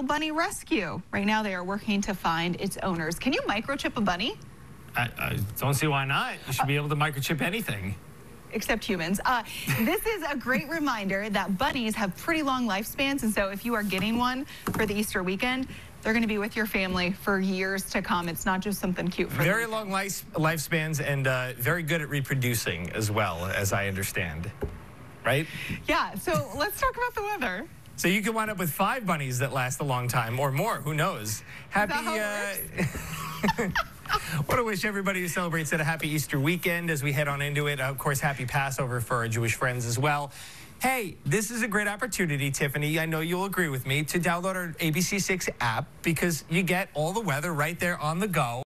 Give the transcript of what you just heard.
little bunny rescue. Right now, they are working to find its owners. Can you microchip a bunny? I, I don't see why not. You should be able to microchip anything. except humans. Uh, this is a great reminder that bunnies have pretty long lifespans, and so if you are getting one for the Easter weekend, they're going to be with your family for years to come. It's not just something cute for Very the long life, lifespans and uh, very good at reproducing as well, as I understand. Right? Yeah, so let's talk about the weather. So you can wind up with five bunnies that last a long time or more. Who knows? Happy. uh, want to wish everybody who celebrates it a happy Easter weekend as we head on into it. Of course, happy Passover for our Jewish friends as well. Hey, this is a great opportunity, Tiffany. I know you'll agree with me to download our ABC6 app because you get all the weather right there on the go.